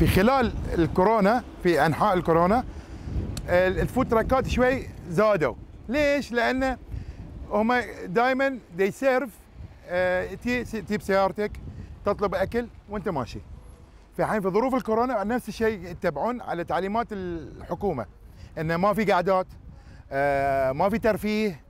في خلال الكورونا في أنحاء الكورونا ال food truck ات شوي زادوا. ليش؟ لأن هم دائما they serve تجي بسيارتك تطلب أكل وأنت ماشي. في حين في ظروف الكورونا نفس الشيء يتبعون على تعليمات الحكومة. انه ما في قعدات آه، ما في ترفيه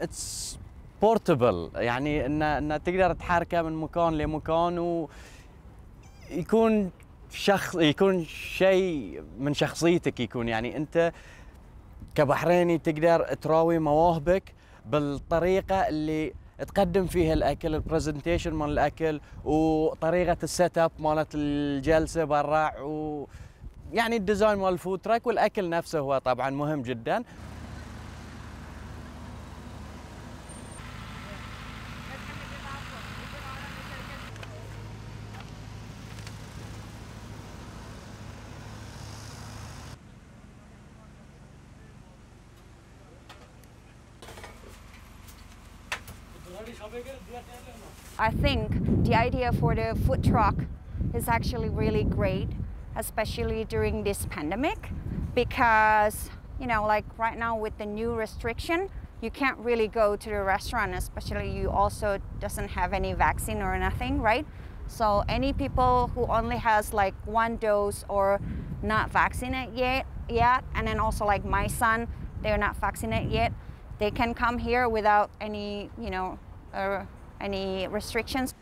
it's portable يعني ان إن تقدر تحركه من مكان لمكان ويكون شخص يكون شيء من شخصيتك يكون. يعني أنت كبحريني تقدر تراوي مواهبك بالطريقة اللي تقدم فيها الأكل ال presentation مال الأكل وطريقه ال set up مالت الجلسة برا و يعني ال design مال ال food truck والأكل نفسه هو طبعا مهم جدا. I think the idea for the food truck is actually really great, especially during this pandemic, because you know, like right now with the new restriction, you can't really go to the restaurant, especially you also doesn't have any vaccine or nothing, right? So any people who only has like one dose or not vaccinated yet, yet, and then also like my son, they're not vaccinated yet, they can come here without any, you know, any restrictions.